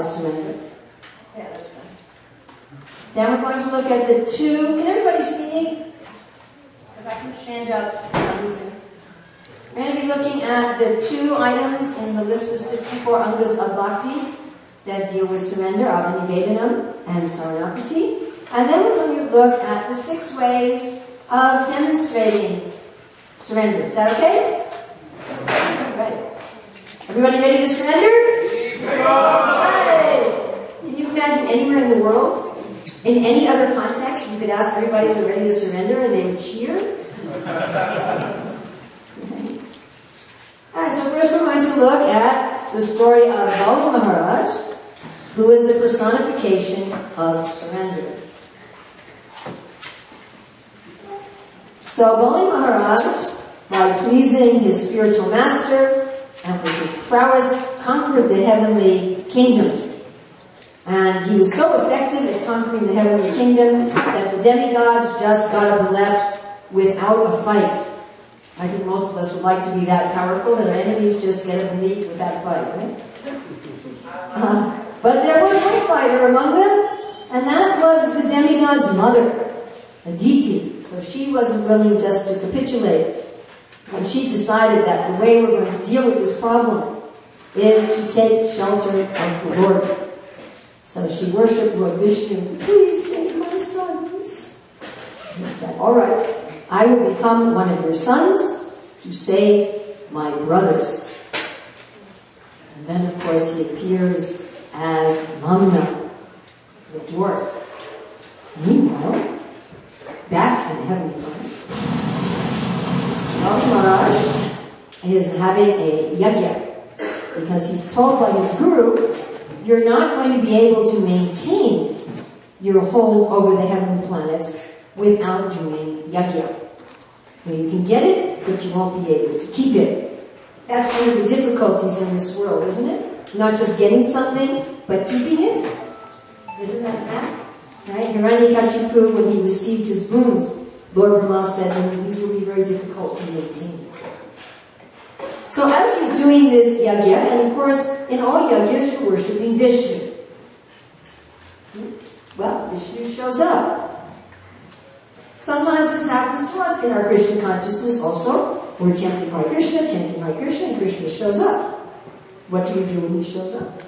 personifies surrender. Yeah, that's fine. Then we're going to look at the two. Can everybody see me? Because I can stand up. I need to. We're going to be looking at the two items in the list of 64 angas of bhakti that deal with surrender, Atmanivedanam and Saranapati. And then we're going to look at the six ways of demonstrating surrender. Is that okay? Right. Everybody ready to surrender? Right. Imagine anywhere in the world, in any other context, you could ask everybody if they're ready to surrender and they would cheer? All right, so first we're going to look at the story of Bali Maharaj, who is the personification of surrender. So Bali Maharaj, by pleasing his spiritual master and with his prowess, conquered the heavenly kingdom. And he was so effective at conquering the heavenly kingdom that the demigods just got up and left without a fight. I think most of us would like to be that powerful that our enemies just get up and leave without a fight, right? Uh, but there was one fighter among them, and that was the demigod's mother, Aditi. So she wasn't willing just to capitulate. And she decided that the way we're going to deal with this problem is to take shelter of the Lord. So she worshipped Lord Vishnu. Please save my sons. He said, All right, I will become one of your sons to save my brothers. And then, of course, he appears as Vamana, the dwarf. Meanwhile, back in heavenly planets, Bali Maharaj is having a yajna because he's told by his guru, you're not going to be able to maintain your hold over the heavenly planets without doing yajna. Now, you can get it, but you won't be able to keep it. That's one of the difficulties in this world, isn't it? Not just getting something, but keeping it. Isn't that fact? Right? Hiranyakashipu, when he received his boons, Lord Brahma said these will be very difficult to maintain. So as he's doing this yajna, and of course, in all yajnas, you're worshipping Vishnu. Well, Vishnu shows up. Sometimes this happens to us in our Krishna consciousness also. We're chanting Hare Krishna, chanting Hare Krishna, and Krishna shows up. What do you do when he shows up?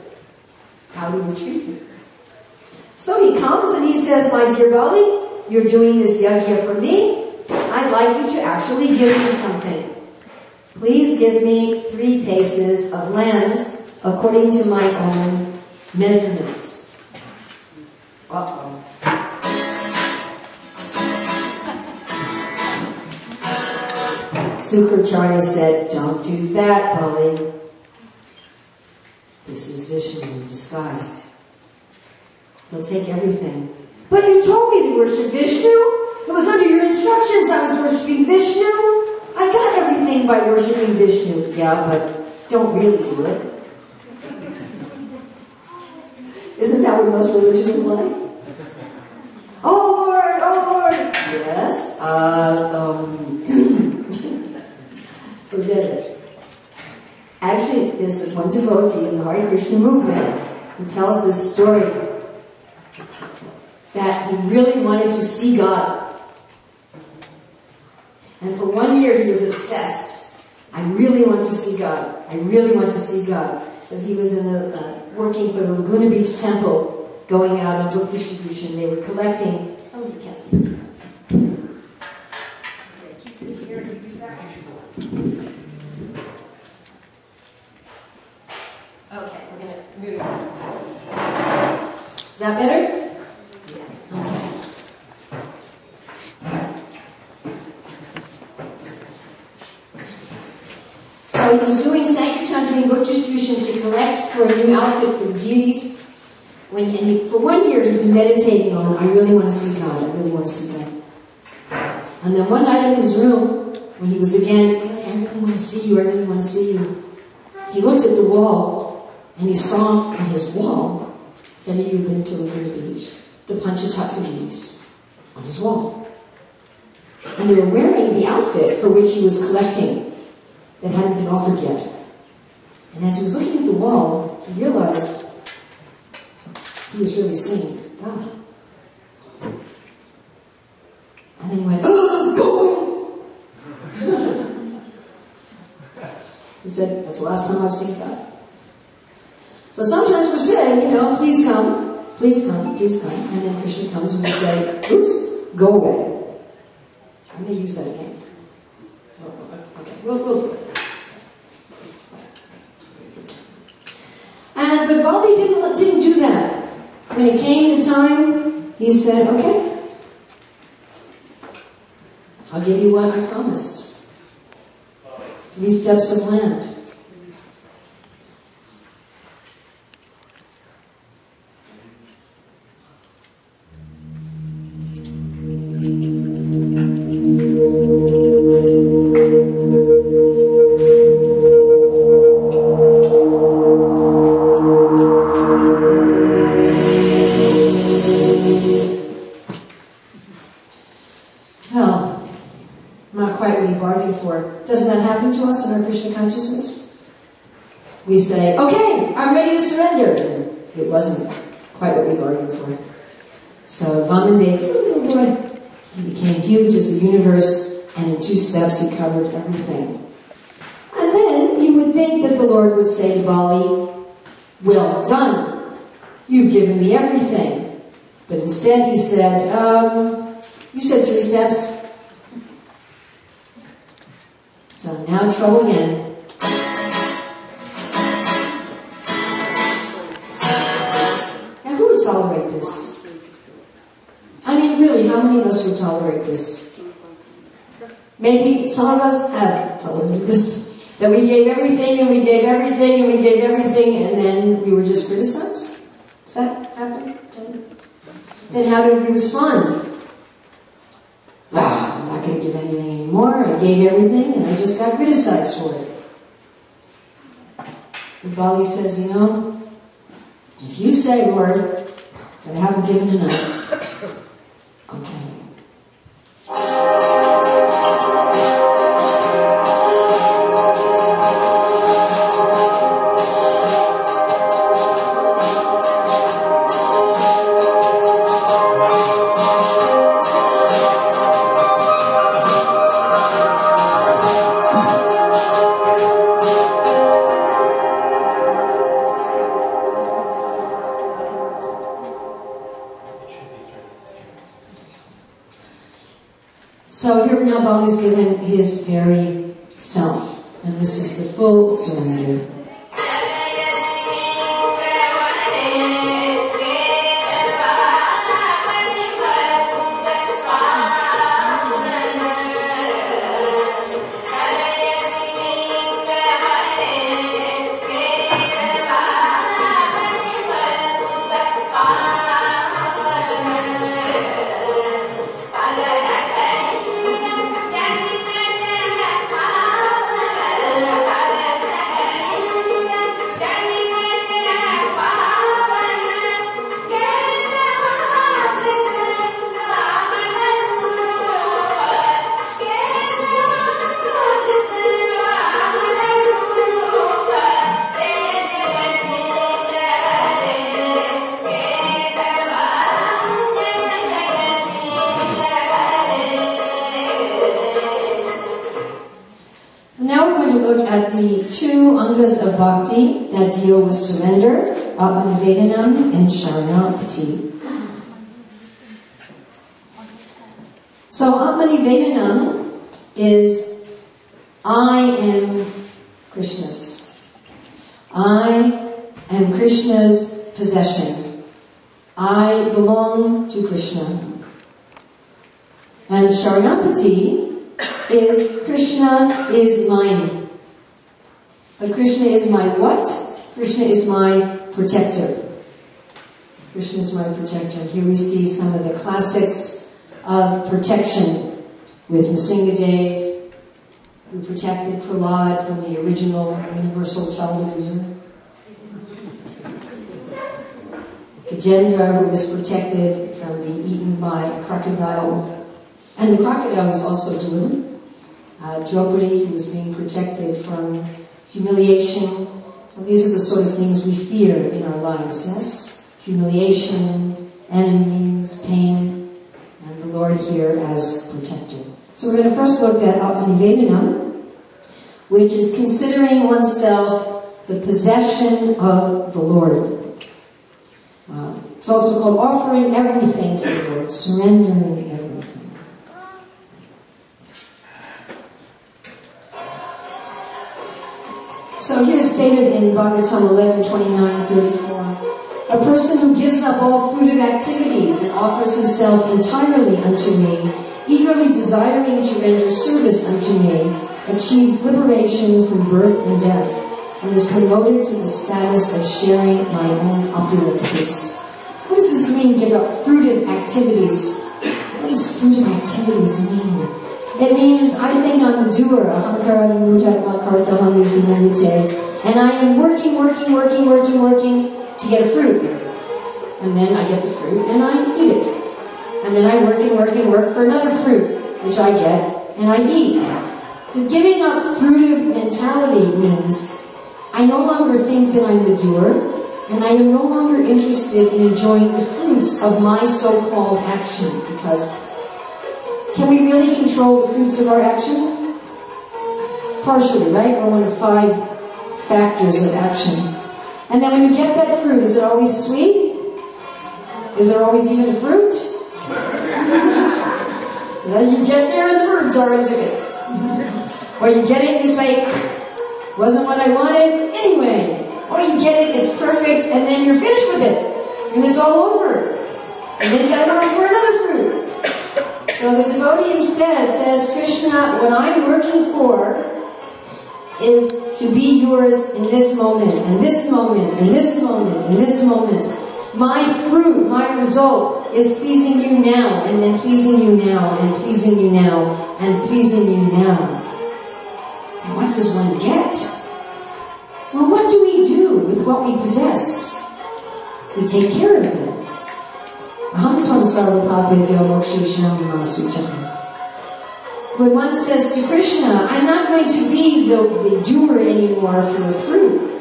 How do we treat him? So he comes and he says, My dear Bali, you're doing this yajna for me. I'd like you to actually give me something. Please give me three paces of land according to my own measurements. Uh-oh. Sukracharya said, Don't do that, Bali. This is Vishnu in disguise. He'll take everything. But you told me to worship Vishnu. It was under your instructions I was worshiping Vishnu. I got everything by worshiping Vishnu. Yeah, but don't really do it. Isn't that what most religion is like? Oh Lord, oh Lord. Yes. Uh, um, forget it. Actually, there's one devotee in the Hare Krishna movement who tells this story that he really wanted to see God. And for one year he was obsessed. I really want to see God. I really want to see God. So he was in the, uh, working for the Laguna Beach Temple going out on book distribution. They were collecting. Some of you can't see. Okay, we're gonna move. Is that better? Okay. He was doing Sankirtan doing book distribution to collect for a new outfit for the deities. When and for one year he'd been meditating on, I really want to see God, I really want to see God. And then one night in his room, when he was again, I really want to see you, I really want to see you. He looked at the wall and he saw on his wall, if any of you have been to Laguna Beach, the Panchatattva on his wall. And they were wearing the outfit for which he was collecting that hadn't been offered yet. And as he was looking at the wall, he realized he was really seeing God. And then he went, oh, go away! he said, that's the last time I've seen God. So sometimes we say, you know, please come, please come, please come. And then Krishna comes and we say, oops, go away. I may use that again. Okay, we'll, we'll do it. But Bali didn't do that. When it came the time, he said, okay, I'll give you what I promised. Three steps of land. Not quite what we bargained for. Doesn't that happen to us in our Krishna consciousness? We say, okay, I'm ready to surrender. And it wasn't quite what we bargained for. So Vamandev, little boy, he became huge as the universe, and in two steps he covered everything. And then you would think that the Lord would say to Bali, well done, you've given me everything. But instead he said, um, you said three steps. So now trouble again. Now who would tolerate this? I mean, really, how many of us would tolerate this? Maybe some of us have tolerated this. That we gave everything and we gave everything and we gave everything and then we were just criticized? Does that happen? Then how did we respond? I'm not going to give anything anymore. I gave everything and I just got criticized for it. And Bali says, you know, if you say, Lord, that I haven't given enough, okay. Is bhakti that deal with surrender, uh, Atmanivedanam and Sharanapati. So Atmanivedanam is I am Krishna's. I am Krishna's possession. I belong to Krishna. And Sharanapati is Krishna is mine. Is my what? Krishna is my protector. Krishna is my protector. Here we see some of the classics of protection with Nrsingadev, who protected Prahlad from the original universal child abuser. Gajendra, who was protected from being eaten by a crocodile. And the crocodile was also delivered. Uh, Draupadi, who was being protected from humiliation. So these are the sort of things we fear in our lives, yes? Humiliation, enemies, pain, and the Lord here as protector. So we're going to first look at Atmanivedanam, which is considering oneself the possession of the Lord. Uh, it's also called offering everything to the Lord, surrendering So here's stated in Bhagavatam 11, 29, 34. A person who gives up all fruitive activities and offers himself entirely unto me, eagerly desiring to render service unto me, achieves liberation from birth and death, and is promoted to the status of sharing my own opulences. What does this mean, give up fruitive activities? What does fruitive activities mean? It means I think I'm the doer, and I am working, working, working, working, working to get a fruit. And then I get the fruit and I eat it. And then I work and work and work for another fruit, which I get and I eat. So giving up fruitive mentality means I no longer think that I'm the doer, and I am no longer interested in enjoying the fruits of my so-called action because can we really control the fruits of our action? Partially, right? We're one of five factors of action. And then when you get that fruit, is it always sweet? Is there always even a fruit? then you get there and the birds are into it. Or you get it and you say, ah, wasn't what I wanted anyway. Or you get it, it's perfect, and then you're finished with it. And it's all over. And then you gotta go for another. So the devotee instead says, Krishna, what I'm working for is to be yours in this moment, in this moment, in this moment, in this moment. My fruit, my result is pleasing you now, and then pleasing you now, and pleasing you now, and pleasing you now. And what does one get? Well, what do we do with what we possess? We take care of it. Aham tvam sarvapapebhyo mokshisham. When one says to Krishna, I'm not going to be the, the doer anymore for the fruit,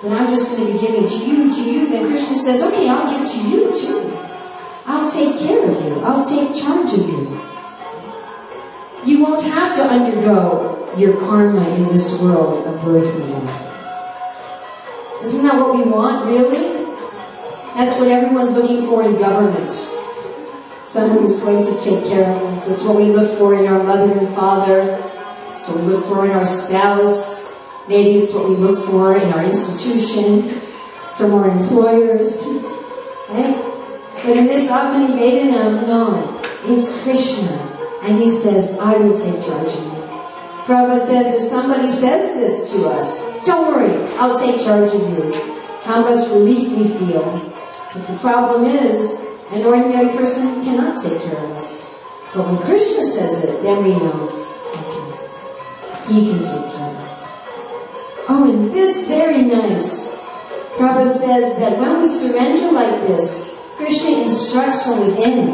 but I'm just going to be giving to you, to you, then Krishna says, okay, I'll give to you too. I'll take care of you. I'll take charge of you. You won't have to undergo your karma in this world of birth and death. Isn't that what we want, really? That's what everyone's looking for in government. Someone who's going to take care of us. That's what we look for in our mother and father. That's what we look for in our spouse. Maybe it's what we look for in our institution, from our employers. But in this Atmani Vedanam, no, it's Krishna. And he says, I will take charge of you. Prabhupada says, if somebody says this to us, don't worry, I'll take charge of you. How much relief we feel. But the problem is, an ordinary person cannot take care of us. But when Krishna says it, then we know, okay, he can take care of us. Oh, and this very nice. Prabhupada says that when we surrender like this, Krishna instructs from within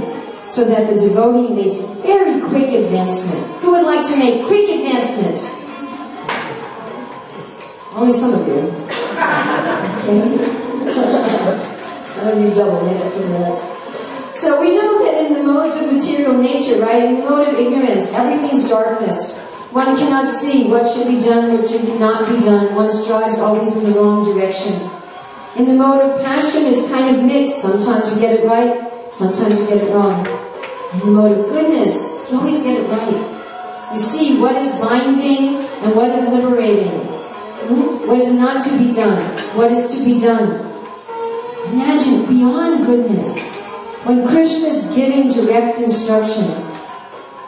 so that the devotee makes very quick advancement. Who would like to make quick advancement? Only some of you. Okay? Of you double. So we know that in the modes of material nature, right, in the mode of ignorance, everything's darkness. One cannot see what should be done, what should not be done. One strives always in the wrong direction. In the mode of passion, it's kind of mixed. Sometimes you get it right, sometimes you get it wrong. In the mode of goodness, you always get it right. You see what is binding and what is liberating. Hmm? What is not to be done, what is to be done. Imagine beyond goodness. When Krishna is giving direct instruction,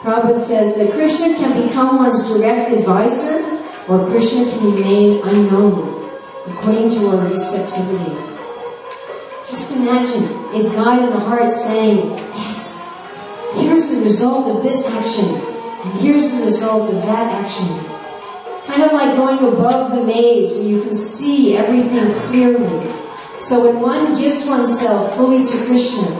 Prabhupada says that Krishna can become one's direct advisor or Krishna can remain unknown according to our receptivity. Just imagine if God in the heart saying, Yes, here's the result of this action, and here's the result of that action. Kind of like going above the maze where you can see everything clearly. So when one gives oneself fully to Krishna,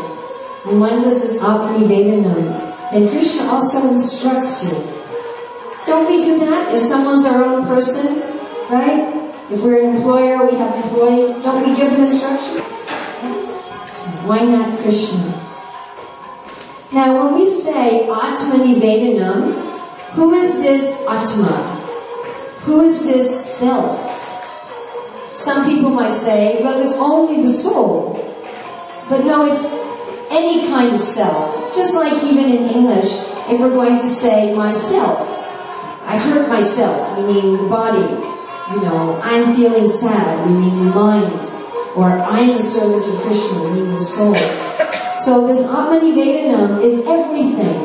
when one does this Atmanivedanam, then Krishna also instructs you. Don't we do that if someone's our own person, right? If we're an employer, we have employees, don't we give them instruction? So why not Krishna? Now, when we say Atma Nivedanam, who is this Atma? Who is this self? Some people might say, well, it's only the soul. But no, it's any kind of self. Just like even in English, if we're going to say myself, I hurt myself, meaning the body you know, I'm feeling sad, meaning the mind, or I'm a servant of Krishna, meaning the soul. So this Atmanivedanam is everything.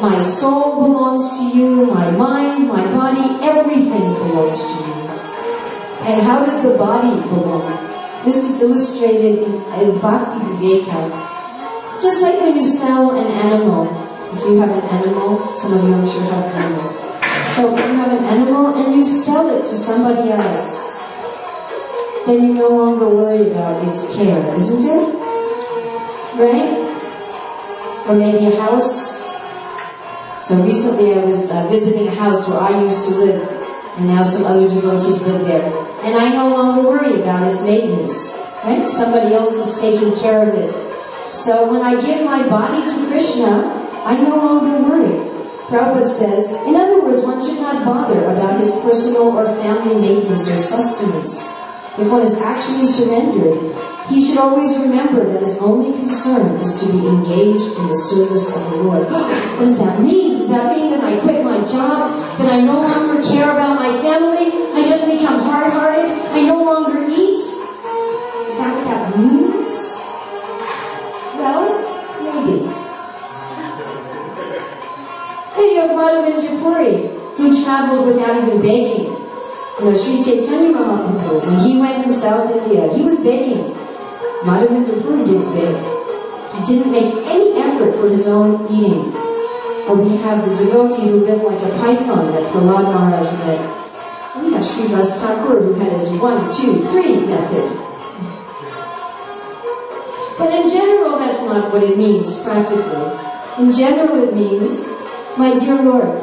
My soul belongs to you, my mind, my body, everything belongs to you. And how does the body belong? This is illustrated in, Bhakti Viveka. Just like when you sell an animal, if you have an animal, some of you I'm sure have animals. So if you have an animal and you sell it to somebody else, then you no longer worry about its care, isn't it? Right? Or maybe a house. So recently I was uh, visiting a house where I used to live, and now some other devotees live there. And I no longer worry about its maintenance. Right? Somebody else is taking care of it. So when I give my body to Krishna, I no longer worry. Prabhupada says, in other words, one should not bother about his personal or family maintenance or sustenance. If one is actually surrendered, he should always remember that his only concern is to be engaged in the service of the Lord. what does that mean? Does that mean that I quit my job? That I no longer care about my family? I just become hard-hearted? I no longer eat? Is that what that means? Well, maybe. Hey, of Madhavendrapuri, Puri, who traveled without even begging. You know, Sri Chaitanya Mahaprabhu, when he went in South India, he was begging. Madhavendrapuri Puri didn't beg. He didn't make any effort for his own eating. Or we have the devotee who lived like a python that Prahlad Maharaj met. We have Srivas Thakur who had his one, two, three method. But in general, that's not what it means practically. In general, it means my dear Lord,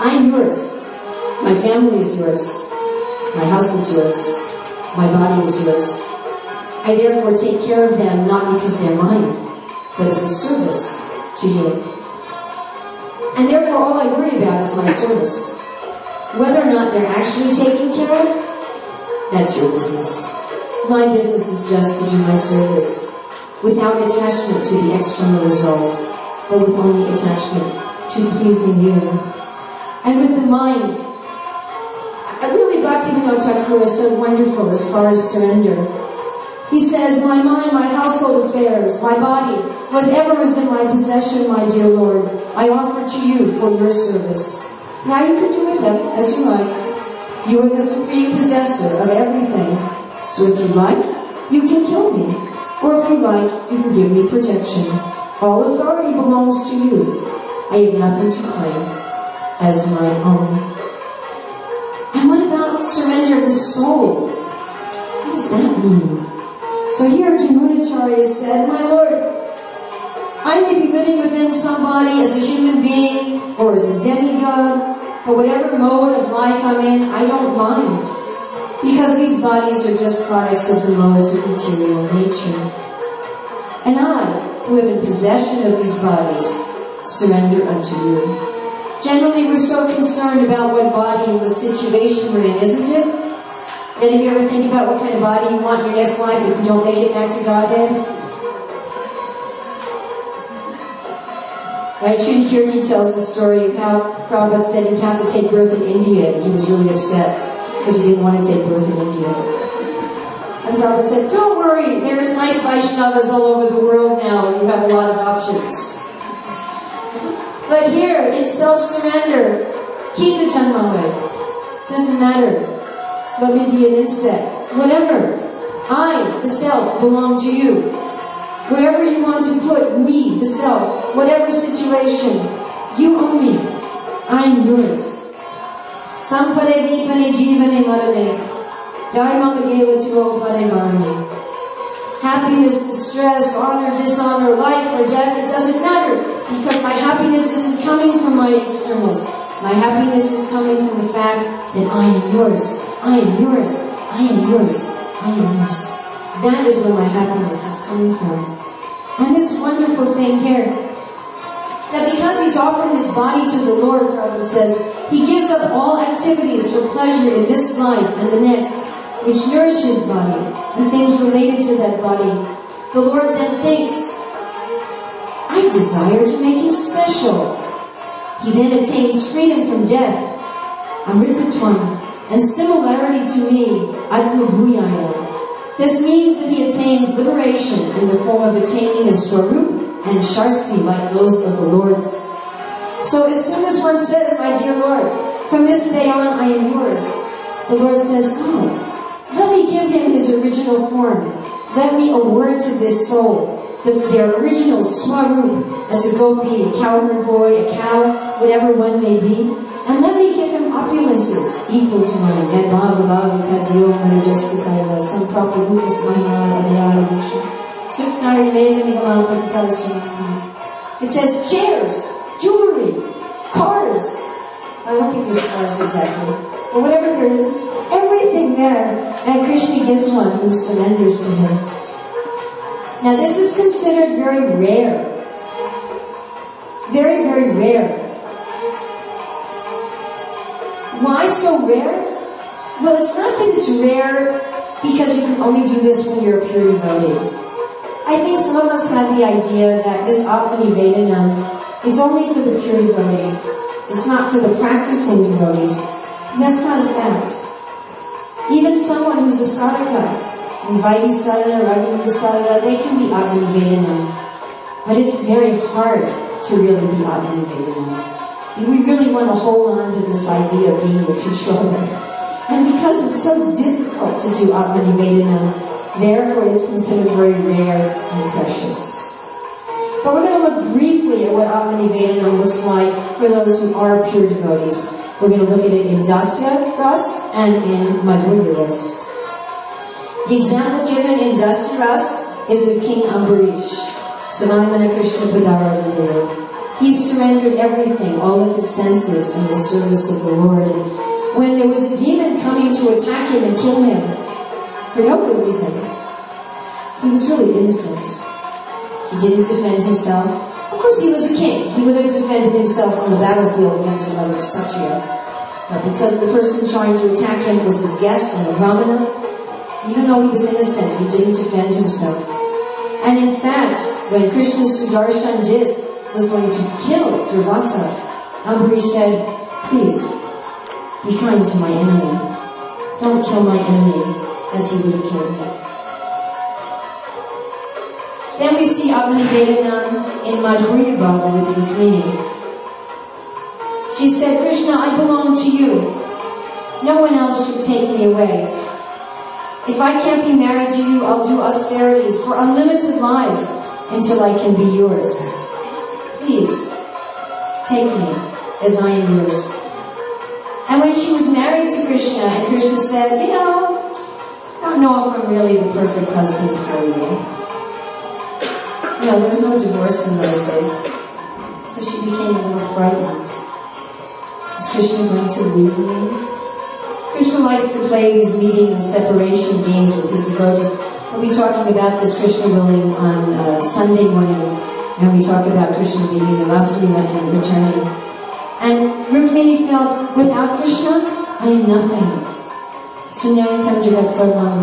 I'm yours. My family is yours. My house is yours. My body is yours. I therefore take care of them not because they're mine, but as a service to you. And therefore all I worry about is my service. Whether or not they're actually taken care of, that's your business. My business is just to do my service without attachment to the external result but with only attachment to pleasing you. And with the mind, I really Bhaktivinoda Thakur is so wonderful as far as surrender. He says, My mind, my household affairs, my body, whatever is in my possession, my dear Lord, I offer to you for your service. Now you can do with them as you like. You are the supreme possessor of everything. So if you like, you can kill me. Or if you like, you can give me protection. All authority belongs to you. I have nothing to claim as my own. And what about surrender of the soul? What does that mean? So here Yamunacharya said, My Lord, I may be living within somebody as a human being or as a demigod, but whatever mode of life I'm in, I don't mind. Because these bodies are just products of the modes of material nature. And I, who am in possession of these bodies surrender unto you. Generally, we're so concerned about what body and the situation we're in, isn't it? Any of you ever think about what kind of body you want in your next life if you don't make it back to Godhead? Right, Kirti tells the story of how Prabhupada said he'd have to take birth in India, and he was really upset because he didn't want to take birth in India. And Prabhupada said, Don't worry, there's nice Vaishnavas all over the world now, and you have a lot of options. But here, in self-surrender, keep the Janmaway. Doesn't matter. Let me be an insect. Whatever. I, the self, belong to you. Wherever you want to put me, the self, whatever situation, you own me. I am yours. Sampare vipane jivane marane. Dharma magela tuo pare marane. Happiness, distress, honor, dishonor, life or death, it doesn't matter because my happiness isn't coming from my externals. My happiness is coming from the fact that I am yours. I am yours. I am yours. I am yours. That is where my happiness is coming from. And this wonderful thing here, that because he's offering his body to the Lord, Prabhupada says, he gives up all activities for pleasure in this life and the next, which nourish his body and things related to that body. The Lord then thinks, I desire to make him special. He then attains freedom from death, Amritatwan, and similarity to me, Atma Bhuyaya. This means that he attains liberation in the form of attaining his Swarup and Sharsti like those of the Lord's. So as soon as one says, my dear Lord, from this day on I am yours, the Lord says, oh, let me give him his original form. Let me award to this soul the, their original Swarup as a gopi, a cowherd boy, a cow, whatever one may be. And let me give him opulences equal to mine. Some Nigaman It says chairs, jewelry, cars. I don't think there's cars exactly. But whatever there is, everything there. And Krishna gives one who surrenders to him. Now this is considered very rare. Very, very rare. Why so rare? Well, it's not that it's rare because you can only do this when you're a pure devotee. I think some of us have the idea that this Atma Nivedanam, it's only for the pure devotees. It's not for the practicing devotees. That's not a fact. Even someone who's a sadhaka, Vaidhi sadhana, Raganuga sadhana, they can be Atma Nivedanam. But it's very hard to really be Atma Nivedanam. And we really want to hold on to this idea of being the controller. And because it's so difficult to do Atma Nivedana, therefore it's considered very rare and precious. But we're going to look briefly at what Atma Nivedana looks like for those who are pure devotees. We're going to look at it in Dasya Ras and in Madhurya Ras. The example given in Dasya Ras is of King Ambarish, Sanatana Krishna Padara he surrendered everything, all of his senses, in the service of the Lord. And when there was a demon coming to attack him and kill him, for no good reason, he was really innocent. He didn't defend himself. Of course, he was a king. He would have defended himself on the battlefield against another Kshatriya. But because the person trying to attack him was his guest and a brahmana, even though he was innocent, he didn't defend himself. And in fact, when Krishna's Sudarshan disc was going to kill Durvasa, Ambarish said, Please, be kind to my enemy. Don't kill my enemy as he would have killed me. Then we see Atma Nivedanam in Madhurya Bhava with Rukmini. She said, Krishna, I belong to you. No one else should take me away. If I can't be married to you, I'll do austerities for unlimited lives until I can be yours. Please, take me as I am yours. And when she was married to Krishna, and Krishna said, you know, I don't know if I'm really the perfect husband for you. You know, there was no divorce in those days. So she became a little frightened. Is Krishna going to leave me? Krishna likes to play these meeting and separation games with his devotees. We'll be talking about this Krishna willing on uh, Sunday morning and we talk about Krishna being the Rasalila and returning. And Rukmini felt, without Krishna, I am nothing. Sarvam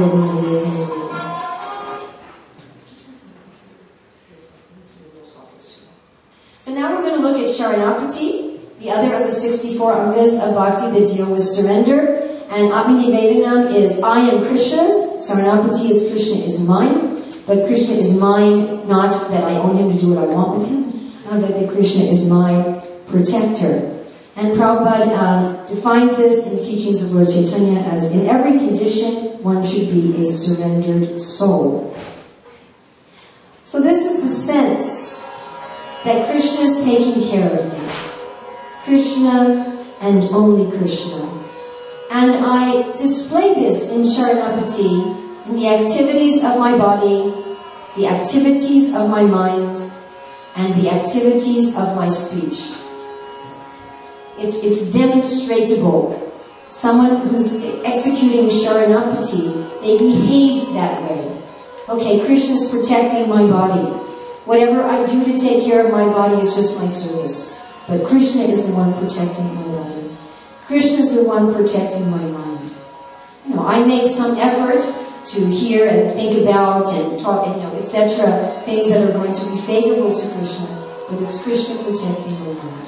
So now we're going to look at Sharanapati, the other of the 64 angas of bhakti that deal with surrender. And Atmanivedanam is I am Krishna's, Sharanapati is Krishna is mine, but Krishna is mine, not that I own him to do what I want with him, uh, but that Krishna is my protector. And Prabhupada uh, defines this in the teachings of Lord Chaitanya as in every condition one should be a surrendered soul. So this is the sense that Krishna is taking care of me. Krishna and only Krishna. And I display this in Sharanapati the activities of my body, the activities of my mind, and the activities of my speech. It's, it's demonstratable. Someone who's executing Sharanapati, they behave that way. Okay, Krishna's protecting my body. Whatever I do to take care of my body is just my service. But Krishna is the one protecting my body. Krishna is the one protecting my mind. You know, I make some effort to hear and think about and talk, you know, etc. Things that are going to be favorable to Krishna. But it's Krishna protecting my mind.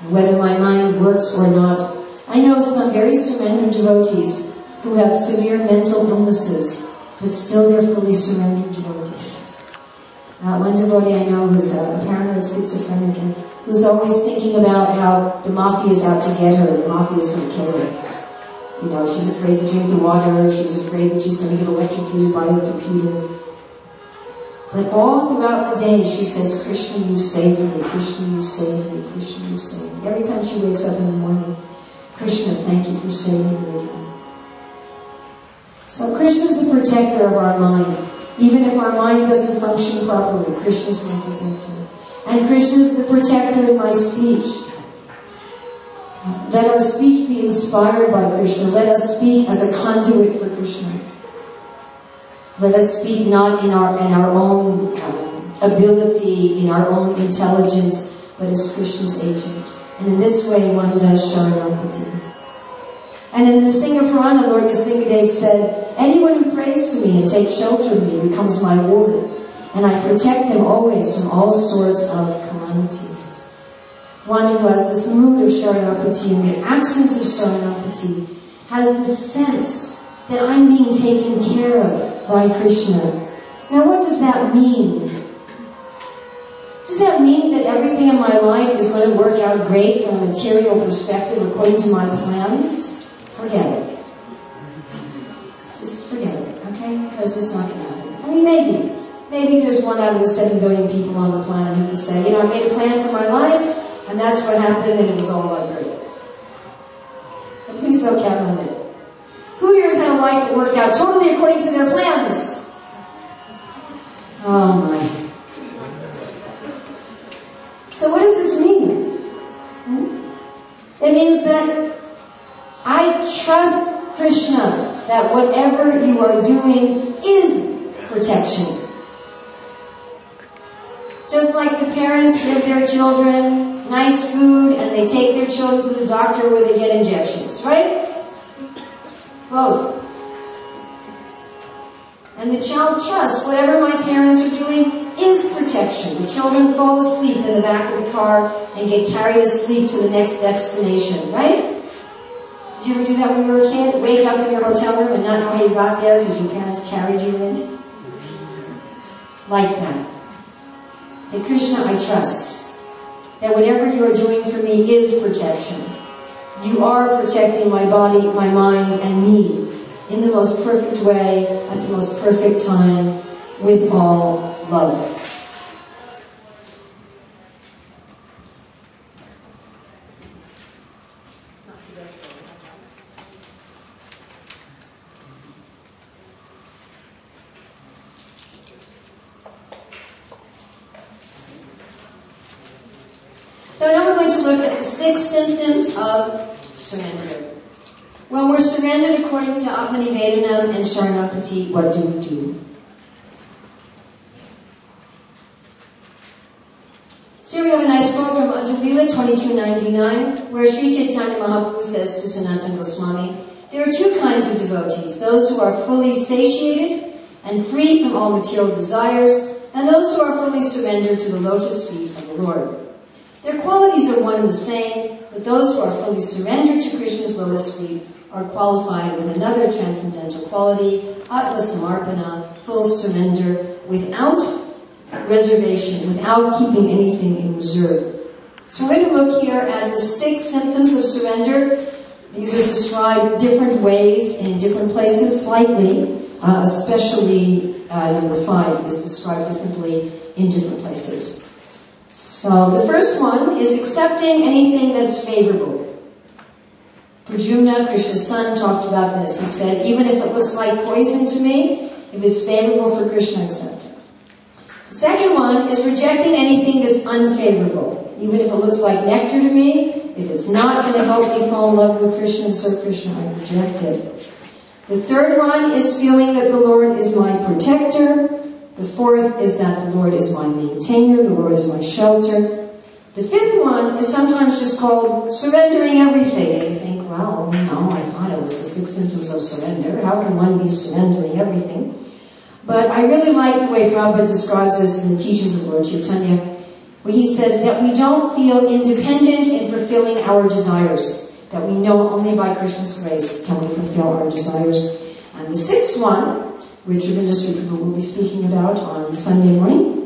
And whether my mind works or not, I know some very surrendered devotees who have severe mental illnesses, but still they're fully surrendered devotees. Uh, one devotee I know who's uh, paranoid schizophrenic and who's always thinking about how the mafia is out to get her, the mafia is going to kill her. You know, she's afraid to drink the water, she's afraid that she's going to get electrocuted by the computer. But all throughout the day, she says, Krishna, you save me, Krishna, you save me, Krishna, you save me. Every time she wakes up in the morning, Krishna, thank you for saving me again. So Krishna is the protector of our mind. Even if our mind doesn't function properly, Krishna is my protector. And Krishna is the protector in my speech. Let our speech be inspired by Krishna. Let us speak as a conduit for Krishna. Let us speak not in our, in our own um, ability, in our own intelligence, but as Krishna's agent. And in this way, one does Sharanapati. And in the Singer Purana, Lord Nrsingadev said, Anyone who prays to me and takes shelter of me becomes my ward, and I protect him always from all sorts of calamities. One who has this mood of Sharanapati and the absence of Sharanapati has this sense that I'm being taken care of by Krishna. Now what does that mean? Does that mean that everything in my life is going to work out great from a material perspective according to my plans? Forget it. Just forget it, okay? Because it's not going to happen. I mean, maybe. Maybe there's one out of the seven billion people on the planet who can say, you know, I made a plan for my life, and that's what happened, and it was all like great. But please don't count on it. Who here has had a life that worked out totally according to their plans? Oh my. So what does this mean? Hmm? It means that I trust Krishna that whatever you are doing is protection. Just like the parents give their children nice food and they take their children to the doctor where they get injections, right? Both. And the child trusts whatever my parents are doing is protection. The children fall asleep in the back of the car and get carried asleep to the next destination, right? Did you ever do that when you were a kid? Wake up in your hotel room and not know how you got there because your parents carried you in? Like that. In Krishna, I trust that whatever you are doing for me is protection. You are protecting my body, my mind, and me in the most perfect way, at the most perfect time, with all love. So now we're going to look at the six symptoms of surrender. When we're surrendered according to And Sharanapati, what do we do? So we have a nice quote from Anjalila 2299, where Sri Chaitanya Mahaprabhu says to Sanatana Goswami, There are two kinds of devotees those who are fully satiated and free from all material desires, and those who are fully surrendered to the lotus feet of the Lord. Their qualities are one and the same, but those who are fully surrendered to Krishna's lotus feet are qualified with another transcendental quality, Atma Samarpana, full surrender, without reservation, without keeping anything in reserve. So we're going to look here at the six symptoms of surrender. These are described different ways in different places, slightly, uh, especially uh, number five is described differently in different places. So the first one is accepting anything that's favorable. Pradyumna, Krishna's son, talked about this. He said, even if it looks like poison to me, if it's favorable for Krishna, accept it. The second one is rejecting anything that's unfavorable. Even if it looks like nectar to me, if it's not going to help me fall in love with Krishna and serve Krishna, I reject it. The third one is feeling that the Lord is my protector. The fourth is that the Lord is my maintainer, the Lord is my shelter. The fifth one is sometimes just called surrendering everything. Think, well, you know, I thought it was the six symptoms of surrender. How can one be surrendering everything? But I really like the way Prabhupada describes this in the teachings of Lord Chaitanya, where he says that we don't feel independent in fulfilling our desires that we know only by Krishna's grace can we fulfill our desires. And the sixth one, which Ravinda Sri will be speaking about on Sunday morning,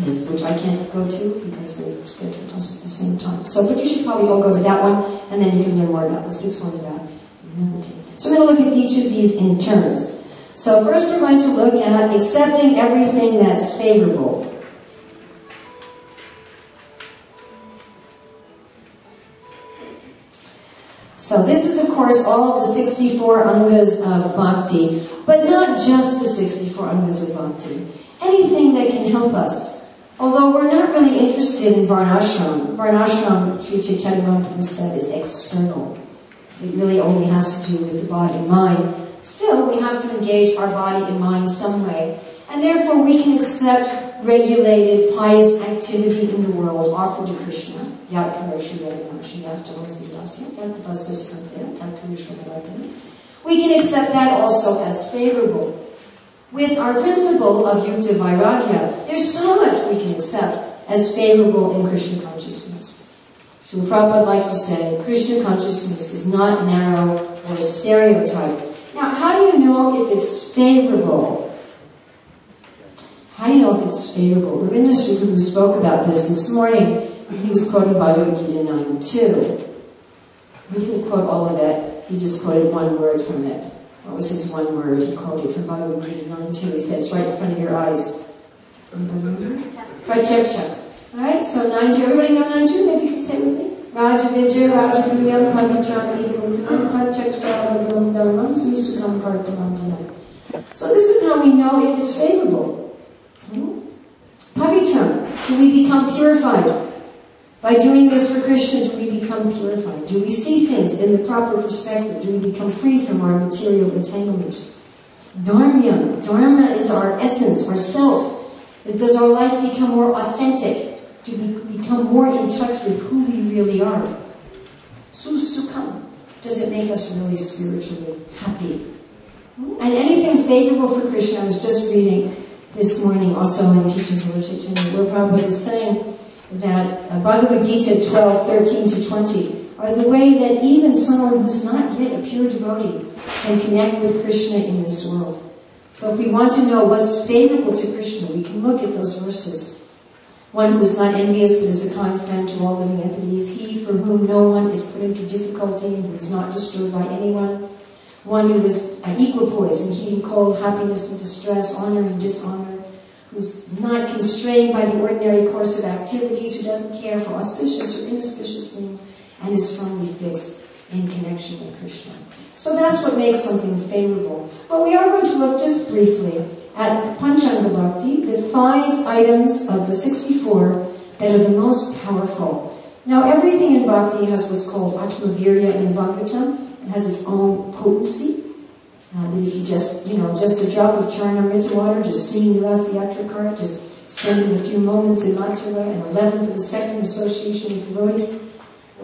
which I can't go to because they've scheduled at the same time. So, but you should probably all go to that one, and then you can learn more about the sixth one about humility. So we're going to look at each of these in turns. So first we're going to look at accepting everything that's favorable. So this is, of course, all of the 64 angas of bhakti, but not just the 64 angas of bhakti. Anything that can help us. Although we're not really interested in varnashram. Varnashram, Sri Chaitanya said, is external. It really only has to do with the body and mind. Still, we have to engage our body and mind some way. And therefore, we can accept regulated, pious activity in the world offered to Krishna we can accept that also as favorable. With our principle of yukta vairagya, there's so much we can accept as favorable in Krishna consciousness. Srila Prabhupada like to say, Krishna consciousness is not narrow or stereotyped. Now, how do you know if it's favorable? How do you know if it's favorable? Ravinda Sri spoke about this this morning. He was quoting Bhagavad Gita 9 2. He didn't quote all of it, he just quoted one word from it. What was his one word? He quoted from Bhagavad Gita 9 2. He said, It's right in front of your eyes. Pratyaksha. Alright, so 9 2. Everybody know 9 2? Maybe you can say with me. Raja Vijay Raja Vijay Pavitram Idam Pratyaksha Bhagavam Dharmam Susukam Kartamam So this is how we know if it's favorable. Hmm? Pavitram. Do we become purified? By doing this for Krishna, do we become purified? Do we see things in the proper perspective? Do we become free from our material entanglements? Dharma. Dharma is our essence, our self. Does our life become more authentic? Do we become more in touch with who we really are? Susukam. Does it make us really spiritually happy? And anything favorable for Krishna, I was just reading this morning also in Teachings of Chaitanya, where Prabhupada was saying, that uh, Bhagavad Gita 12, 13 to 20 are the way that even someone who's not yet a pure devotee can connect with Krishna in this world. So if we want to know what's favorable to Krishna, we can look at those verses. One who is not envious but is a kind friend to all living entities. He for whom no one is put into difficulty and who is not disturbed by anyone. One who is an equipoise in heating cold, happiness and distress, honor and dishonor who's not constrained by the ordinary course of activities, who doesn't care for auspicious or inauspicious things, and is firmly fixed in connection with Krishna. So that's what makes something favorable. But we are going to look just briefly at the Panchanga Bhakti, the five items of the 64 that are the most powerful. Now, everything in Bhakti has what's called Atmavirya in Bhagavatam. It has its own potency. Uh, if you just, you know, just a drop of Charanamrita water, just seeing the of the Yatra just spending a few moments in Mathura, an eleventh of a second association with devotees,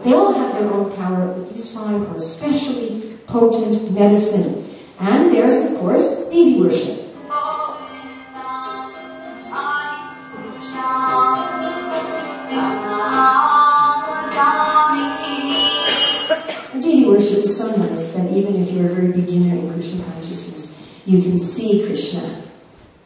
they all have their own power, but these five are especially potent medicine. And there's, of course, deity worship. So nice that even if you're a very beginner in Krishna consciousness, you can see Krishna.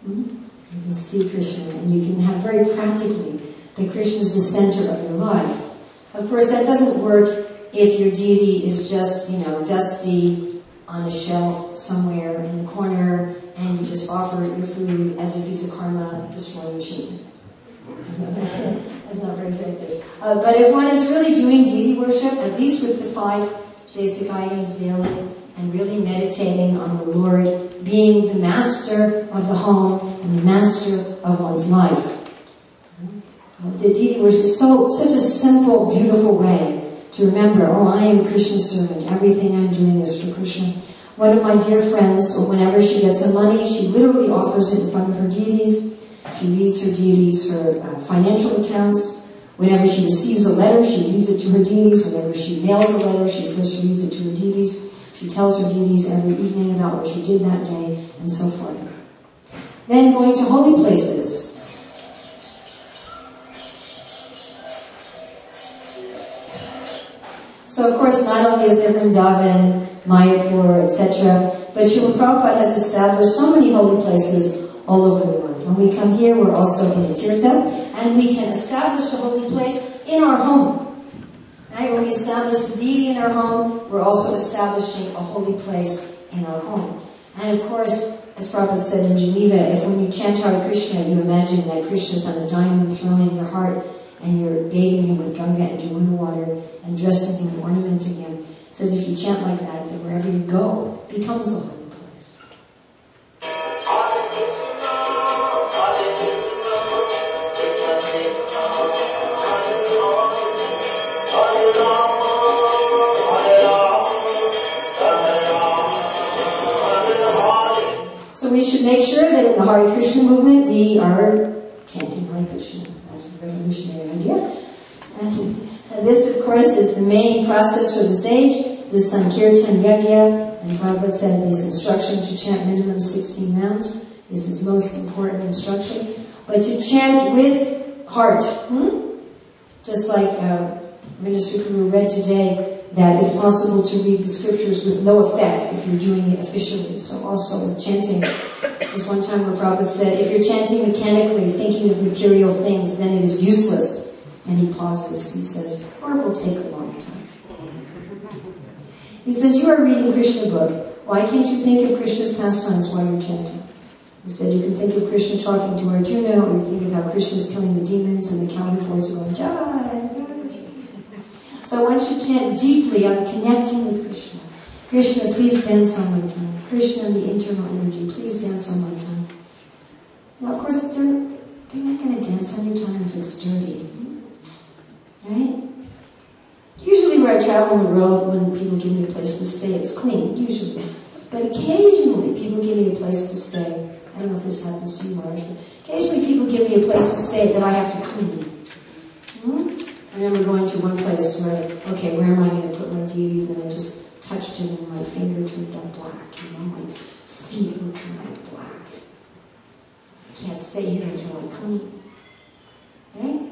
Hmm? You can see Krishna, and you can have very practically that Krishna is the center of your life. Of course, that doesn't work if your deity is just, you know, dusty on a shelf somewhere in the corner, and you just offer your food as if he's a karma destroying machine. That's not very effective. Uh, but if one is really doing deity worship, at least with the five basic items daily, and really meditating on the Lord being the master of the home and the master of one's life. The deity worship is so such a simple, beautiful way to remember, oh, I am Krishna's servant. Everything I'm doing is for Krishna. One of my dear friends, whenever she gets some money, she literally offers it in front of her deities. She reads her deities, her uh, financial accounts. Whenever she receives a letter, she reads it to her deities. Whenever she mails a letter, she first reads it to her deities. She tells her deities every evening about what she did that day, and so forth. Then going to holy places. So of course, not only is there Vrindavan, Mayapur, etc., but Srila Prabhupada has established so many holy places all over the world. When we come here, we're also in a tirtha, and we can establish a holy place in our home. Right? When we establish the deity in our home, we're also establishing a holy place in our home. And of course, as Prabhupada said in Geneva, if when you chant Hare Krishna, you imagine that Krishna is on a diamond throne in your heart, and you're bathing him with Ganga and Jamuna water, and dressing him and ornamenting him. Says if you chant like that, then wherever you go becomes a movement we are chanting Hare Krishna as a revolutionary idea. And this, of course, is the main process for the sage, the Sankirtan Yajna. And Prabhupada said these instructions to chant minimum 16 rounds. This is most important instruction. But to chant with heart. Hmm? Just like uh, Minister Guru read today, that it's possible to read the scriptures with no effect if you're doing it officially. So also with chanting, this one time where Prabhupada said, if you're chanting mechanically, thinking of material things, then it is useless. And he pauses. He says, or it will take a long time. He says, you are reading Krishna book. Why can't you think of Krishna's pastimes while you're chanting? He said, you can think of Krishna talking to Arjuna, or you think of how Krishna is killing the demons and the cowherd boys are going, Jai, so one should chant deeply on connecting with Krishna. Krishna, please dance on my tongue. Krishna, the internal energy, please dance on my tongue. Now, of course, they're, they're not going to dance on your tongue if it's dirty. Right? Usually where I travel in the world, when people give me a place to stay, it's clean, usually. But occasionally, people give me a place to stay. I don't know if this happens to you, Marge, but occasionally people give me a place to stay that I have to clean. I remember going to one place where, okay, where am I going to put my deities? And I just touched it and my finger turned up black, you know, my feet were turned up black. I can't stay here until I clean. Right?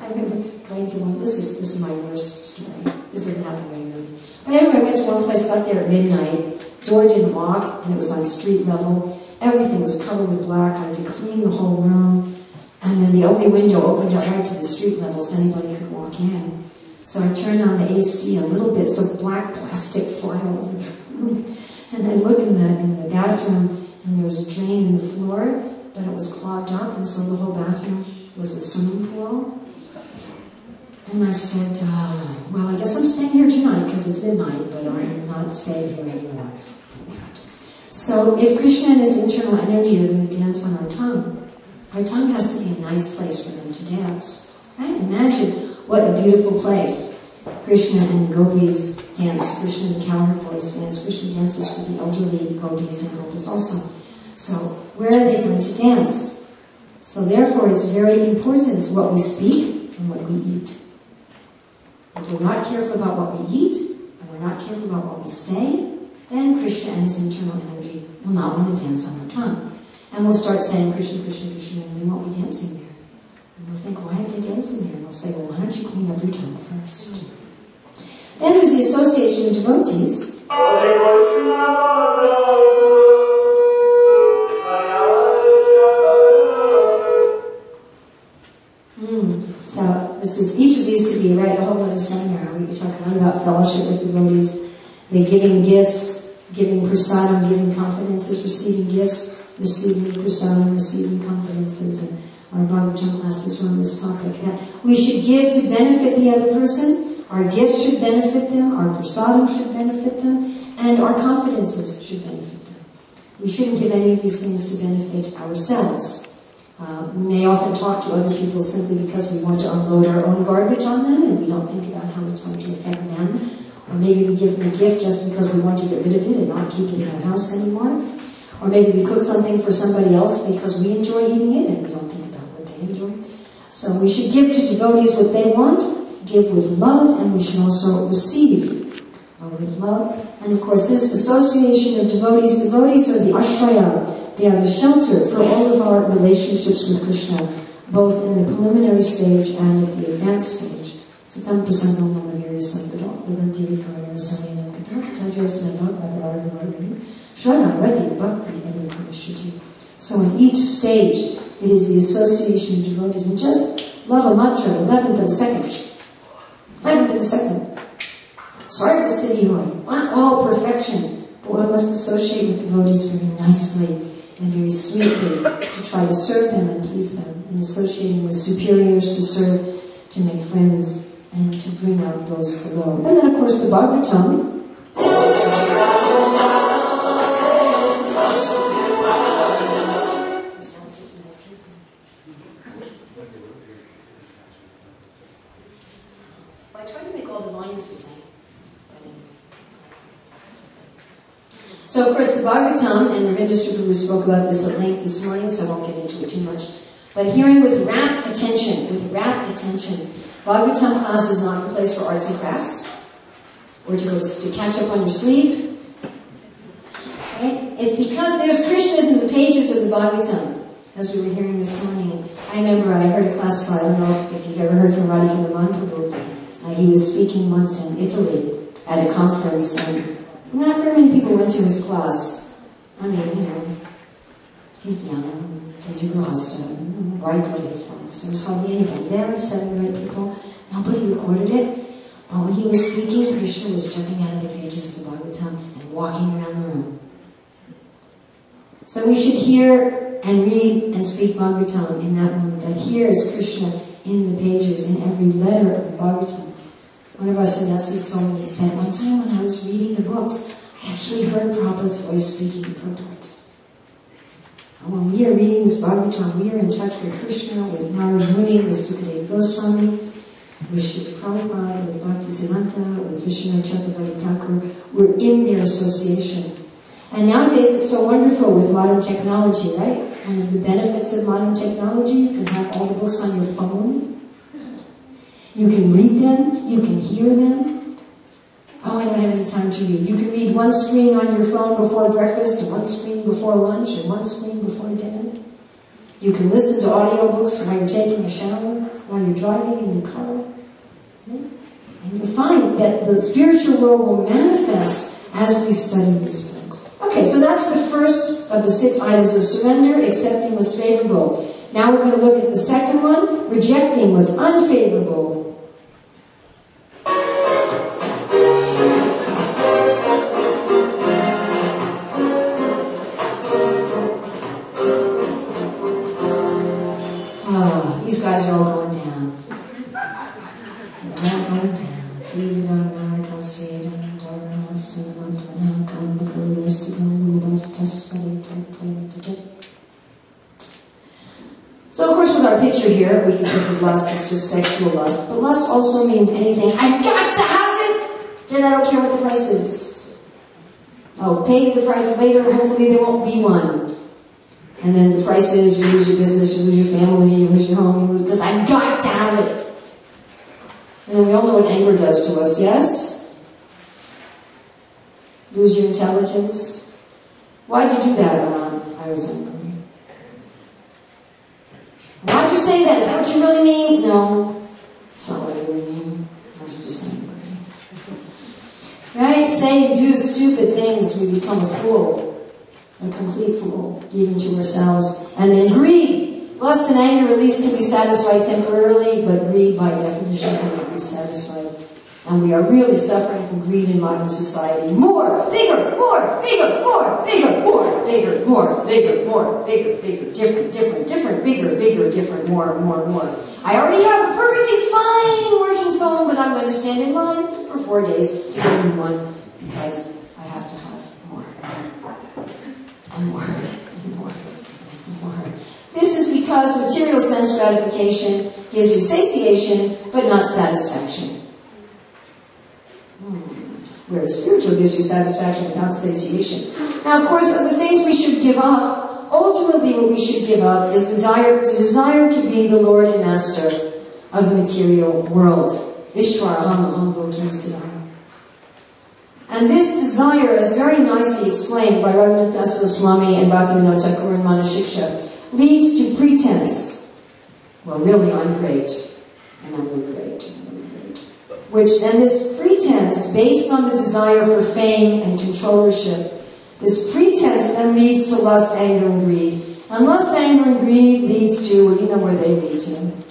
I remember going to one, this is, this is my worst story. This isn't happening right now. But anyway, I went to one place, got there at midnight, door didn't lock, and it was on street level. Everything was covered with black. I had to clean the whole room. And then the only window opened up right to the street level so anybody could walk in. So I turned on the AC a little bit so black plastic fly over the room. And I looked in the, in the bathroom and there was a drain in the floor, but it was clogged up and so the whole bathroom was a swimming pool. And I said, uh, well, I guess I'm staying here tonight because it's midnight, but I'm not staying here anymore. So if Krishna and his internal energy are going to dance on our tongue, our tongue has to be a nice place for them to dance. Right? Imagine what a beautiful place. Krishna and the gopis dance. Krishna and the cowherd boys dance. Krishna dances for the elderly gopis and gopis also. So where are they going to dance? So therefore it's very important what we speak and what we eat. If we're not careful about what we eat, and we're not careful about what we say, then Krishna and his internal energy will not want to dance on our tongue. And we'll start saying Krishna, Krishna, Krishna, and we won't be dancing there. And we'll think, why are they dancing there? And they'll say, well, why don't you clean up your tongue first? Then there's the association of devotees. Mm. So this is each of these could be right a whole other seminar. We could talk a lot about fellowship with devotees, the giving gifts, giving prasadam, giving confidences, receiving gifts, receiving prasadam, receiving confidences, and our Bhagavatam classes on this topic. That we should give to benefit the other person. Our gifts should benefit them. Our prasadam should benefit them, and our confidences should benefit them. We shouldn't give any of these things to benefit ourselves. Uh, we may often talk to other people simply because we want to unload our own garbage on them and we don't think about how it's going to affect them. Or maybe we give them a gift just because we want to get rid of it and not keep it in our house anymore. Or maybe we cook something for somebody else because we enjoy eating it and we don't think about what they enjoy. So we should give to devotees what they want, give with love, and we should also receive uh, with love. And of course, this association of devotees, devotees are the ashraya, they are the shelter for all of our relationships with Krishna, both in the preliminary stage and at the advanced stage. Satam vikarya samayam kata, tajas nabhagavadvaragavadvari, shranavati bhakti. So in each stage, it is the association of devotees. And just love a mantra, eleventh of a second. Eleventh of a second. Sarva siddhi want all perfection, but one must associate with devotees very nicely and very sweetly to try to serve them and please them, and associating with superiors to serve, to make friends, and to bring out those below. And then, of course, the Bhagavatam. Suprabhu spoke about this at length this morning, so I won't get into it too much. But hearing with rapt attention, with rapt attention, Bhagavatam class is not a place for arts and crafts, or to go to catch up on your sleep. It's because there's Krishnas in the pages of the Bhagavatam, as we were hearing this morning. I remember I heard a class, I don't know if you've ever heard from Radhika Raman. Uh, he was speaking once in Italy at a conference, and not very many people went to his class. I mean, you know, he's young, he's a grihastha, right what his class. There was hardly anybody there, seven or eight people. Nobody recorded it. But when he was speaking, Krishna was jumping out of the pages of the Bhagavatam and walking around the room. So we should hear and read and speak Bhagavatam in that moment, that here is Krishna in the pages, in every letter of the Bhagavatam. One of our sannyasis told me, he said, one time when I was reading the books, I actually heard Prabhupada's voice speaking in purports. When we are reading this Bhagavatam, we are in touch with Krishna, with Narada Muni, with Sukadeva Goswami, with Srila Prabhupada, with Bhakti Siddhanta, with Vishwanath Chakravarti Thakur. We're in their association. And nowadays it's so wonderful with modern technology, right? One of the benefits of modern technology, you can have all the books on your phone. You can read them, you can hear them. Oh, I don't have any time to read. You can read one screen on your phone before breakfast, and one screen before lunch, and one screen before dinner. You can listen to audiobooks while you're taking a shower, while you're driving in your car. Hmm? And you'll find that the spiritual world will manifest as we study these things. Okay, so that's the first of the six items of surrender, accepting what's favorable. Now we're going to look at the second one, rejecting what's unfavorable. Lust is just sexual lust. But lust also means anything. I've got to have it! And I don't care what the price is. Oh, pay the price later. Hopefully, there won't be one. And then the price is you lose your business, you lose your family, you lose your home, you lose, because I've got to have it. And then we all know what anger does to us, yes? Lose your intelligence? Why'd you do that? Um, I was angry. Why'd you say that? Is that what you really mean? No, it's not what I really mean. I was just angry. Right? Say and do stupid things, we become a fool, a complete fool, even to ourselves. And then greed. Lust and anger, at least, can be satisfied temporarily, but greed, by definition, cannot be satisfied. And we are really suffering from greed in modern society. More, bigger, more, bigger, more, bigger, more, bigger, more, bigger, more, bigger, bigger, different, different, different, bigger, bigger, different, more, more, more. I already have a perfectly fine working phone, but I'm going to stand in line for four days to get new one because I have to have more. And more, and more, and more. This is because material sense gratification gives you satiation, but not satisfaction. Hmm. Whereas spiritual gives you satisfaction without satiation. Now, of course, of the things we should give up, ultimately what we should give up is the, desire to be the Lord and Master of the material world. Ishwar And this desire is very nicely explained by Raghunath Das Goswami and Bhaktivinoda Thakur in Manashiksha, leads to pretense. Well, really, I'm great, and I'm really great, I'm really great. Which then this pretense, based on the desire for fame and controllership, this pretense then leads to lust, anger, and greed. And lust, anger, and greed leads to, well, you know where they lead to.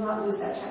Unfavorable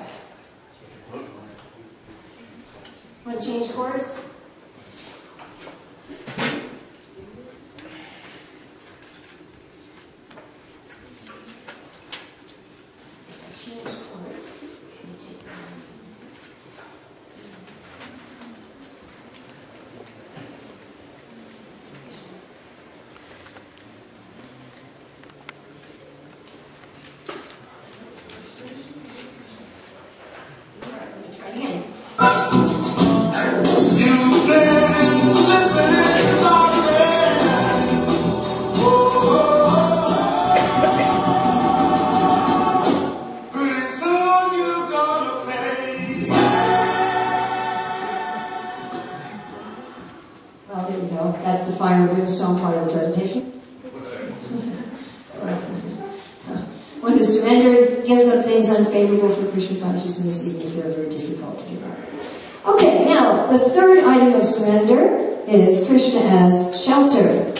Krishna as shelter.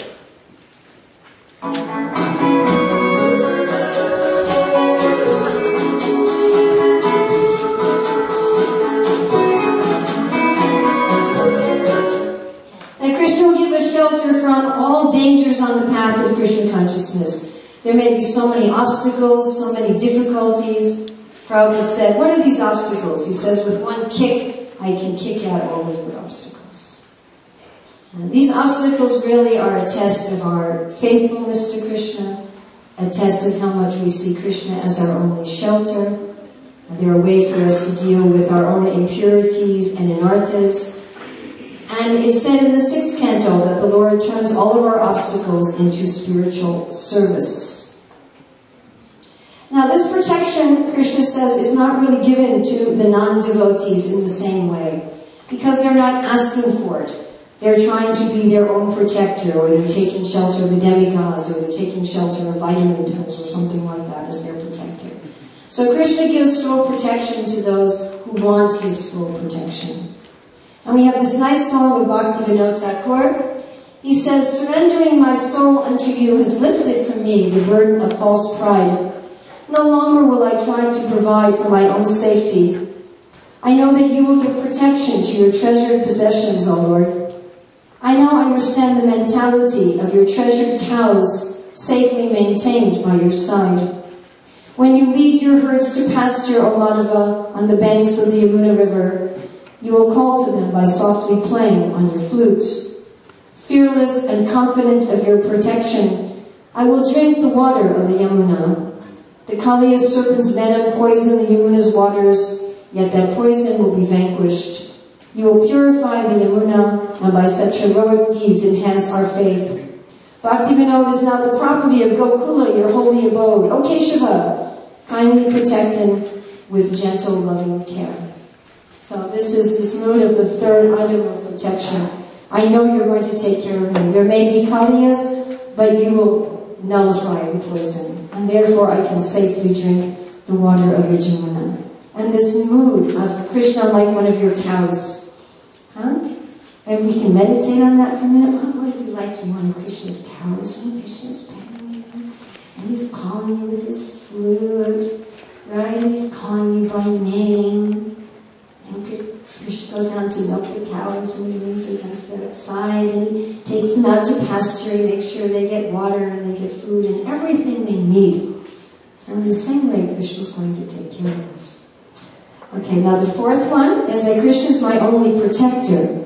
And Krishna will give us shelter from all dangers on the path of Krishna consciousness. There may be so many obstacles, so many difficulties, Prabhupada said, what are these obstacles? He says, with one kick, I can kick out all of your obstacles. And these obstacles really are a test of our faithfulness to Krishna, a test of how much we see Krishna as our only shelter. They're a way for us to deal with our own impurities and anarthas. And it's said in the sixth canto that the Lord turns all of our obstacles into spiritual service. Now, this protection, Krishna says, is not really given to the non-devotees in the same way, because they're not asking for it. They're trying to be their own protector, or they're taking shelter of the demigods, or they're taking shelter of vitamin pills, or something like that as their protector. So Krishna gives full protection to those who want his full protection. And we have this nice song of Bhaktivinoda Thakur. He says, Surrendering my soul unto you has lifted from me the burden of false pride No longer will I try to provide for my own safety. I know that you will give protection to your treasured possessions, O Lord. I now understand the mentality of your treasured cows safely maintained by your side. When you lead your herds to pasture, O Madhava, on the banks of the Yamuna River, you will call to them by softly playing on your flute. Fearless and confident of your protection, I will drink the water of the Yamuna. The Kaliya serpent's venom poison the Yamuna's waters, yet that poison will be vanquished. You will purify the Yamuna, and by such heroic deeds enhance our faith. Bhaktivinoda is now the property of Gokula, your holy abode. O Keshava, kindly protect them with gentle, loving care. So this is this mood of the third item of protection. I know you're going to take care of me. There may be kaliyas, but you will nullify the poison. And therefore I can safely drink the water of the Jamuna. And this mood of Krishna like one of your cows. And we can meditate on that for a minute. What would it be like one of Krishna's cows? And Krishna's you. And he's calling you with his flute. Right? And he's calling you by name. And Krishna goes down to milk the cows and he leans against their side and he takes them out to pasture and makes sure they get water and they get food and everything they need. So in the same way, Krishna is going to take care of us. Okay, now the fourth one is that Krishna is my only protector.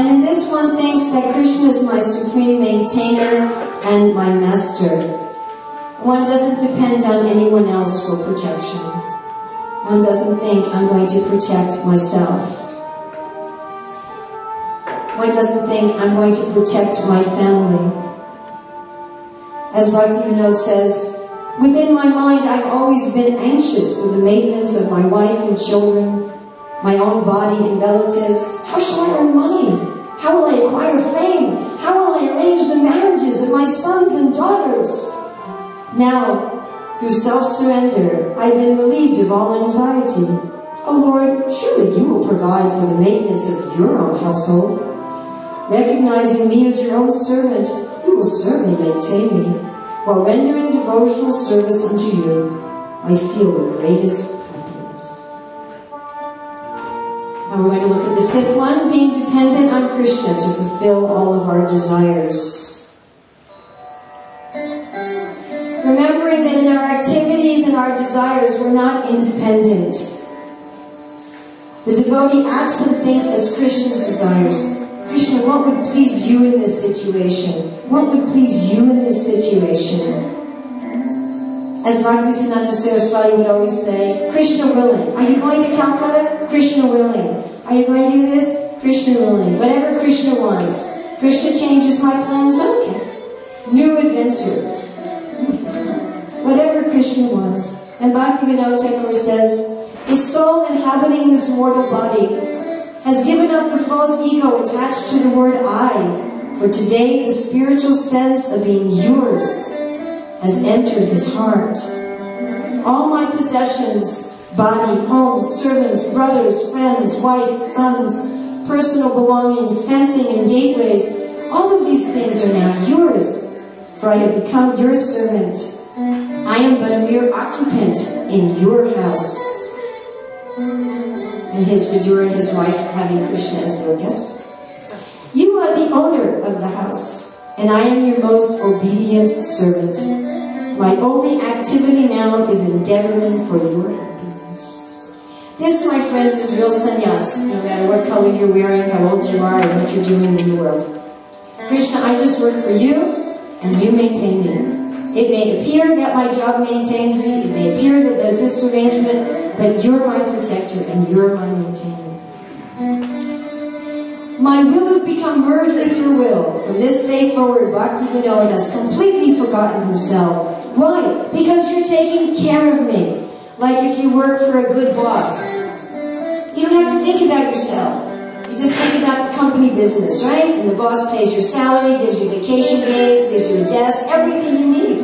And in this one thinks that Krishna is my supreme maintainer and my master. One doesn't depend on anyone else for protection. One doesn't think I'm going to protect myself. One doesn't think I'm going to protect my family. As Bhakti says, within my mind I've always been anxious for the maintenance of my wife and children, my own body and relatives. How shall I earn money? How will I acquire fame? How will I arrange the marriages of my sons and daughters? Now, through self-surrender, I've been relieved of all anxiety. Oh Lord, surely you will provide for the maintenance of your own household. Recognizing me as your own servant, you will certainly maintain me. While rendering devotional service unto you, I feel the greatest Now we're going to look at the fifth one, being dependent on Krishna to fulfill all of our desires. Remembering that in our activities and our desires, we're not independent. The devotee acts and thinks as Krishna's desires. Krishna, what would please you in this situation? What would please you in this situation? As Bhaktisiddhanta Saraswati would always say, Krishna willing. Are you going to Calcutta? Krishna willing. Are you going to do this? Krishna willing. Whatever Krishna wants. Krishna changes my plans? Okay. New adventure. Whatever Krishna wants. And Bhaktivinoda Thakur says, the soul inhabiting this mortal body has given up the false ego attached to the word I. For today, the spiritual sense of being yours has entered his heart. All my possessions, body, home, servants, brothers, friends, wife, sons, personal belongings, fencing, and gateways, all of these things are now yours, for I have become your servant. I am but a mere occupant in your house. And his Vidur and his wife having Krishna as their guest. You are the owner of the house, and I am your most obedient servant. My only activity now is endeavoring for your happiness. This, my friends, is real sannyas, no matter what color you're wearing, how old you are, and what you're doing in the world. Krishna, I just work for you, and you maintain me. It may appear that my job maintains me, it may appear that there's this arrangement, but you're my protector and you're my maintainer. My will has become merged with your will. From this day forward, Bhakti Vinod has completely forgotten himself. Why? Because you're taking care of me. Like if you work for a good boss. You don't have to think about yourself. You just think about the company business, right? And the boss pays your salary, gives you vacation days, gives you a desk, everything you need.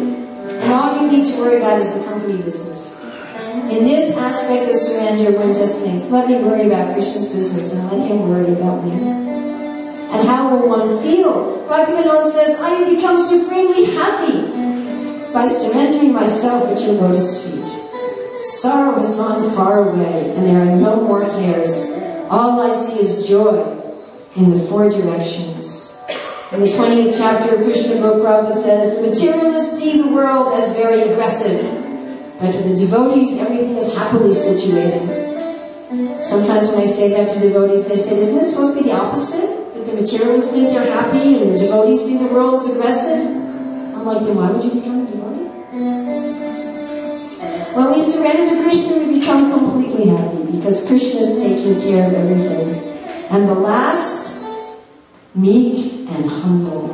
And all you need to worry about is the company business. In this aspect of surrender, one just thinks, let me worry about Krishna's business and let him worry about me. And how will one feel? Bhaktivinoda says, I have become supremely happy by surrendering myself at your lotus feet. Sorrow has gone far away, and there are no more cares. All I see is joy in the four directions. In the 20th chapter, Krishna Gopal says, The materialists see the world as very aggressive, but to the devotees, everything is happily situated. Sometimes when I say that to devotees, they say, Isn't it supposed to be the opposite? That the materialists think they're happy and the devotees see the world as aggressive? I'm like, then why would you become a devotee? When we surrender to Krishna, we become completely happy because Krishna is taking care of everything. And the last, meek and humble.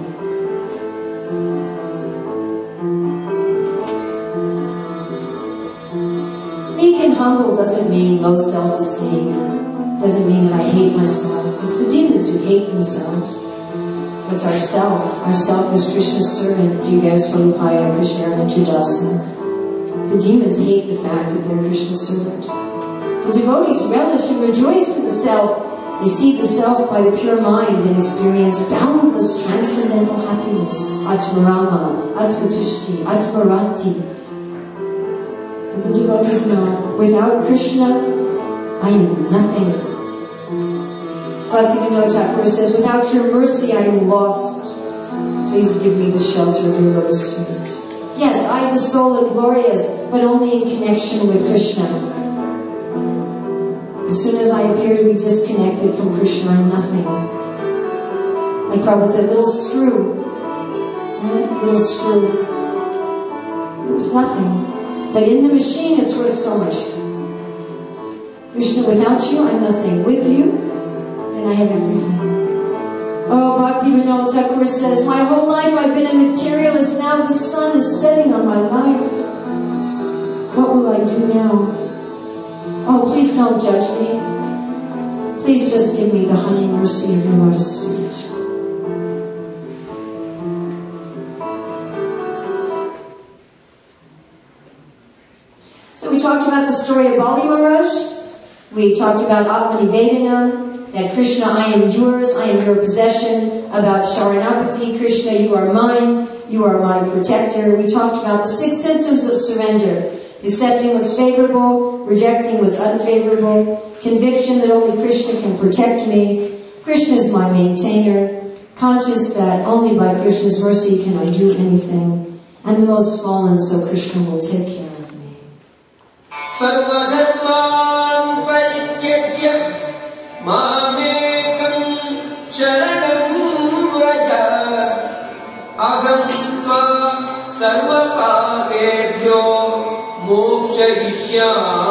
Humble doesn't mean low self-esteem. Doesn't mean that I hate myself. It's the demons who hate themselves. It's our self. Our self is Krishna's servant, Jiva Swarupaya Krishna Judasa. The demons hate the fact that they're Krishna's servant. The devotees relish and rejoice in the self they see the self by the pure mind and experience boundless transcendental happiness. Atmarama, Atmatushti, Atmarati. The devotees know, without Krishna, I am nothing. Bhaktivinoda Thakur says, without your mercy, I am lost. Please give me the shelter of your lotus feet. Yes, I, the soul, am glorious, but only in connection with Krishna. As soon as I appear to be disconnected from Krishna, I'm nothing. Like Prabhupada said, little screw, little screw. It's nothing. But in the machine, it's worth so much. Krishna, without you, I'm nothing. With you, then I have everything. Oh, Bhaktivinoda Thakur says, My whole life I've been a materialist. Now the sun is setting on my life. What will I do now? Oh, please don't judge me. Please just give me the honey mercy of your lotus feet. Talked about the story of Bali Maharaj. We talked about Atmanivedana, that Krishna, I am yours, I am your possession, about Sharanapati, Krishna, you are mine, you are my protector. We talked about the six symptoms of surrender accepting what's favorable, rejecting what's unfavorable, conviction that only Krishna can protect me, Krishna is my maintainer, conscious that only by Krishna's mercy can I do anything, and the most fallen, so Krishna will take care. सर्वधर्मान् पैत्यज्यम् मामेकम् Vraj. व्रजा त्वा सर्वपापेभ्यो मोक्षयिष्यामि।